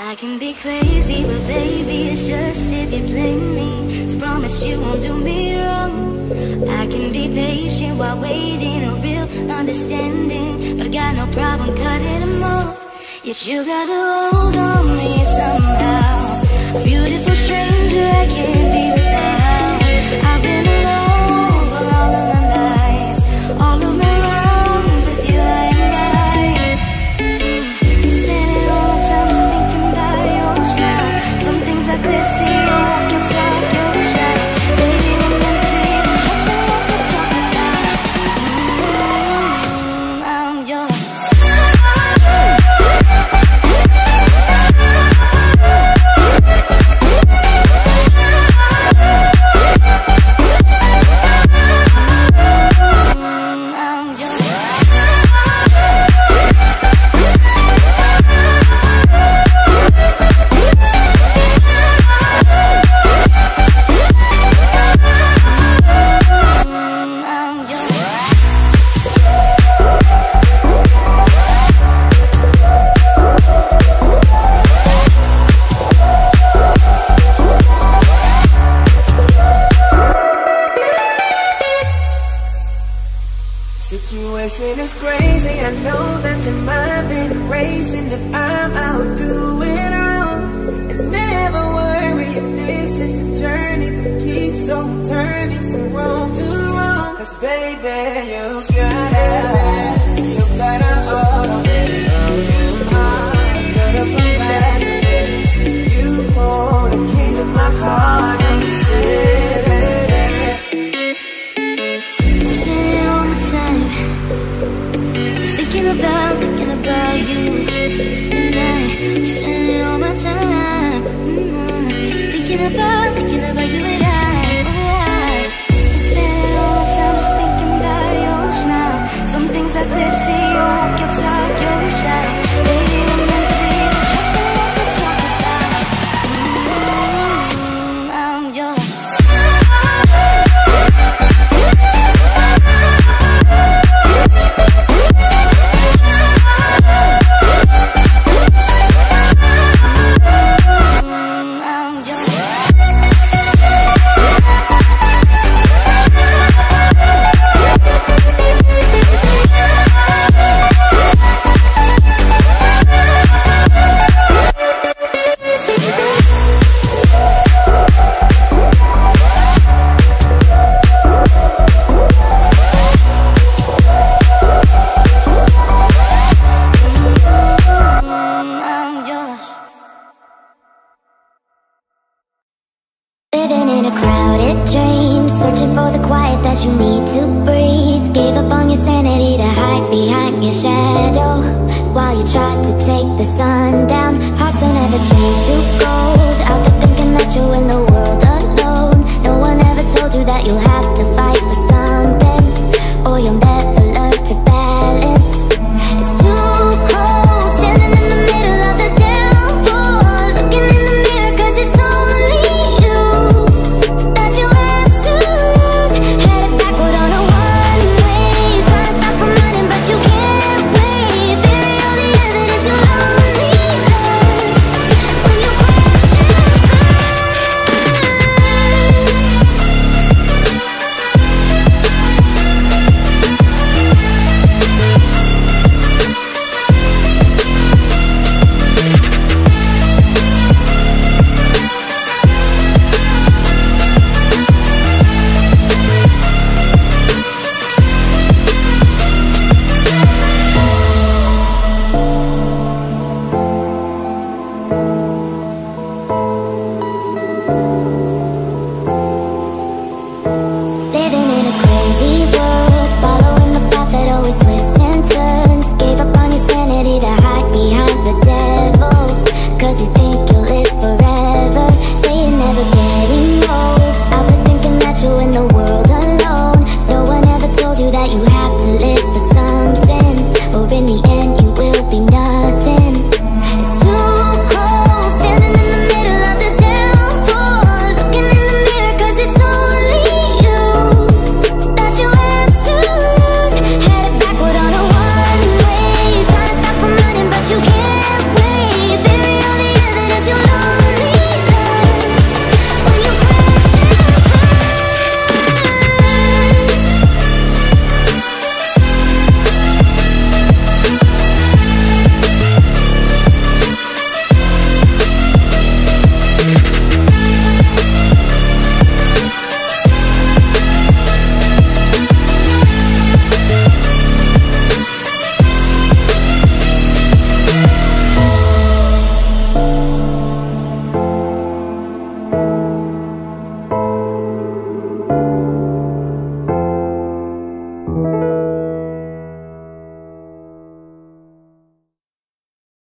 I can be crazy, but baby, it's just if you play me. So promise you won't do me wrong. I can be patient while waiting a real understanding. But I got no problem cutting them off. Yet you gotta hold on me somehow. Beautiful stranger, I can't is crazy. I know that your mind been racing. If I'm out doing wrong, and never worry if this is a journey that keeps on turning from wrong to wrong. Cause baby, you got it. About, thinking about you in a crowded dream, searching for the quiet that you need to breathe. Gave up on your sanity to hide behind your shadow. While you tried to take the sun down, hearts don't ever change to gold. Out there thinking that you're in the world alone. No one ever told you that you'll have